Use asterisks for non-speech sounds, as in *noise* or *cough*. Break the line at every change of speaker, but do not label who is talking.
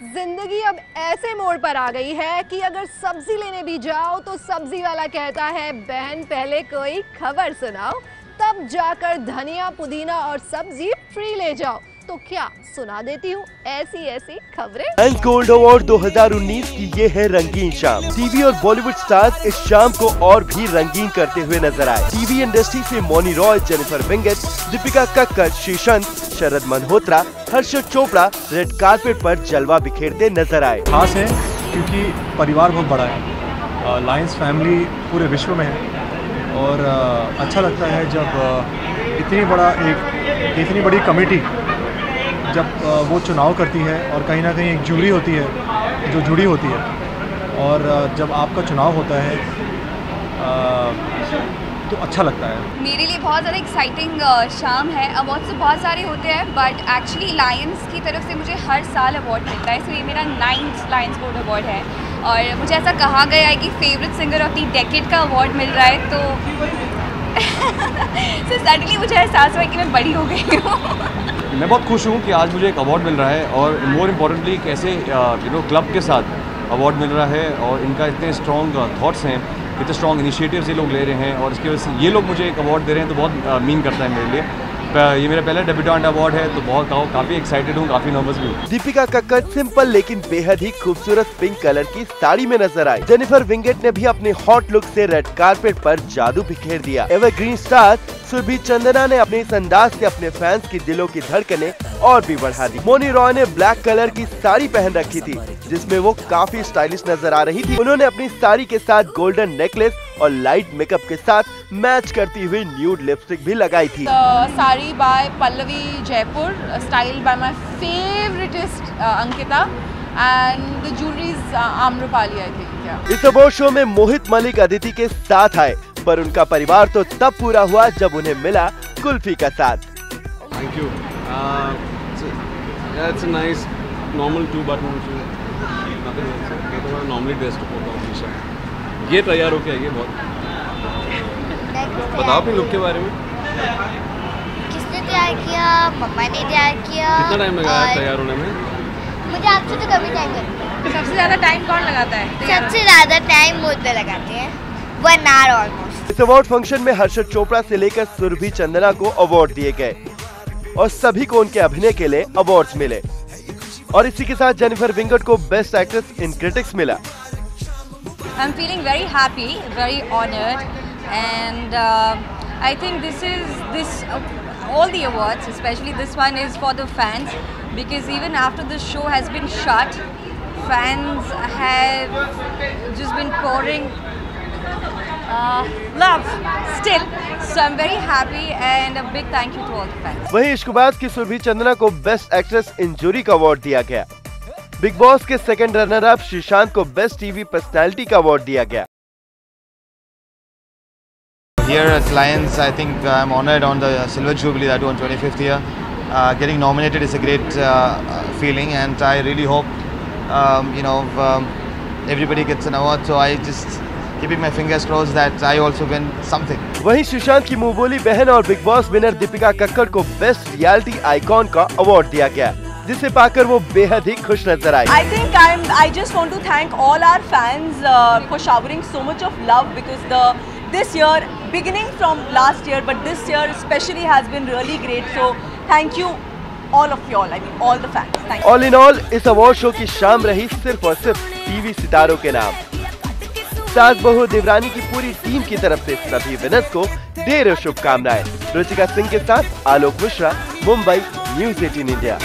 ज़िंदगी अब ऐसे मोड़ पर आ गई है कि अगर सब्ज़ी लेने भी जाओ तो सब्ज़ी वाला कहता है, बहन, पहले कोई खबर सुनाओ, तब जाकर धनिया, पुदीना और सब्ज़ी फ्री ले जाओ। तो क्या सुना देती हूँ ऐसी ऐसी खबरें?
एंड गोल्ड अवार्ड 2019 की ये है रंगीन शाम। टीवी और बॉलीवुड स्टार्स इस शाम को और भी रंगीन करते हुए नज़र आए। टीवी इंडस्ट्री से मोनी रॉय जेनिफर विंगेट दीपिका कक्कर श्रीशंत, शरद मल्होत्रा हर्षद चोपड़ा रेड कारपेट पर जलवा बिखेरते नज़र आए।
खास है, क्योंकि परिवार बहुत बड़ा है। लायंस फैमिली पूरे विश्व में है और अच्छा लगता है जब इतनी बड़ा एक, इतनी बड़ी कमेटी जब वो चुनाव करती है और कहीं ना कहीं एक जूरी होती है, जो जुड़ी होती है। और जब आपका चुनाव होता है तो अच्छा लगता है।
मेरे लिए बहुत ज़्यादा एक्साइटिंग शाम है। अवार्ड्स तो बहुत सारे होते हैं बट एक्चुअली लायंस की तरफ़ से मुझे हर साल अवार्ड मिलता है। सो ये मेरा नाइन्थ लायंस बोर्ड अवार्ड है। और मुझे ऐसा कहा गया है कि favourite singer of the decade का अवार्ड मिल रहा है तो *laughs* सो सडनली मुझे एहसास हुआ कि मैं बड़ी हो गई हूँ।
मैं बहुत खुश हूँ कि आज मुझे एक अवार्ड मिल रहा है और मोर इम्पोर्टेंटली कैसे यू नो क्लब के साथ अवार्ड मिल रहा है और इनका इतने स्ट्रॉन्ग थाट्स हैं। इतने स्ट्रॉन्ग इनिशिएटिव्स ये लोग ले रहे हैं और इसकी वजह से ये लोग मुझे एक अवार्ड दे रहे हैं तो बहुत मीन करता है मेरे लिए। ये मेरा पहला डेब्यूटेंट अवार्ड है तो बहुत काफ़ी एक्साइटेड हूँ, काफ़ी नर्वस भी हूँ।
दीपिका कक्कर सिंपल लेकिन बेहद ही खूबसूरत पिंक कलर की साड़ी में नज़र आई जेनिफर विंगेट ने भी अपने हॉट लुक से रेड कारपेट पर जादू बिखेर दिया। एवरग्रीन स्टार सुरभि चंदना ने अपने इस अंदाज से अपने फैंस की दिलों की धड़कने और भी बढ़ा दी। मोनी रॉय ने ब्लैक कलर की साड़ी पहन रखी थी, जिसमें वो काफ़ी स्टाइलिश नज़र आ रही थी। उन्होंने अपनी साड़ी के साथ गोल्डन नेकलेस और लाइट मेकअप के साथ मैच करती हुई न्यूड लिपस्टिक भी लगाई थी।
Sari by Pallavi Jaipur style by my favouritist Ankita and jewelleries Amrapali आई थी
इस अवॉर्ड शो में मोहित मलिक अदिति के साथ आए पर उनका परिवार तो तब पूरा हुआ जब उन्हें मिला कुल्फी का साथ।
Thank you nice normal to button normally ये तैयार होके है बहुत. बताओ अपने लुक के बारे में.
किसने तैयार किया? मम्मा ने तैयार किया।
कितना टाइम लगा तैयार होने में?
मुझे आपसे तो कभी टाइम लगता।
सबसे ज़्यादा टाइम कौन लगाता है?
सबसे ज़्यादा टाइम मुझे लगाते हैं। वन आवर ऑलमोस्ट
इस अवार्ड फ़ंक्शन में हर्षद चोपड़ा से लेकर सुरभि चंदना को अवार्ड दिए गए। और सभी को उनके अभिनय के लिए अवार्ड्स मिले। और इसी के साथ जेनिफर विंगट को बेस्ट एक्ट्रेस इन क्रिटिक्स मिला।
I'm feeling very happy, very honored, and uh, I think this is this uh, all the awards, especially this one, is for the fans because even after the show has been shut, fans have just been pouring uh, love still. So I'm very happy and a big thank you to all the fans.
वहीं इश्कबाज की सुरभि चंदना को best actress in jury का award दिया गया Bigg Boss के second runner up Sreesanth को best TV personality का award दिया गया
Here at Lions, I think uh, I'm honored on the Silver Jubilee that won 25th year. Uh, getting nominated is a great uh, uh, feeling, and I really hope um, you know um, everybody gets an award. So I just keeping my fingers crossed that I also win something.
वहीं सुशांत की मुँह बोली बहन और Bigg Boss winner Dipika Kakkar को best reality icon का award दिया गया जिसे पाकर वो बेहद ही खुश नज़र आई।
I think I am I just want to thank all our fans for showering so much of love because the this year beginning from last year but this year specially has been really great so thank you all of you all I mean all the fans
all in all इस award show की शाम रही सिर्फ़ और सिर्फ़ TV सितारों के नाम। सास बहु देवरानी की पूरी टीम की तरफ़ से सभी विनत को ढेर शुभकामनाएँ। रुचिका सिंह के साथ Alok Mishra Mumbai news eighteen India